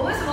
我为什么？